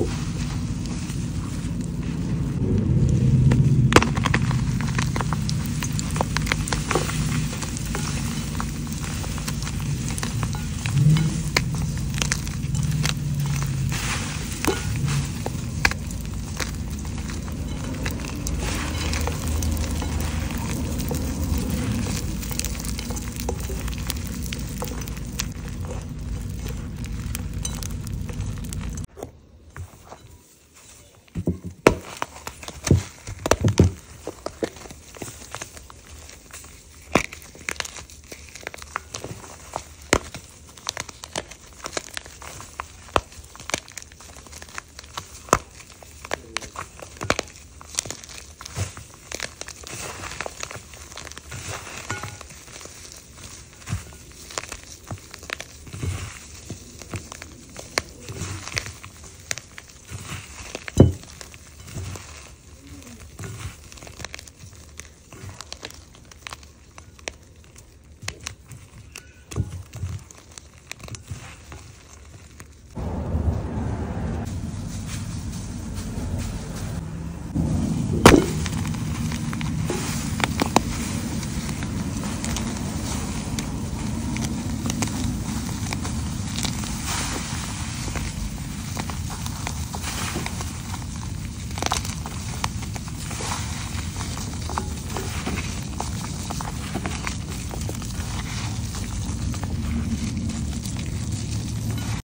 Oh,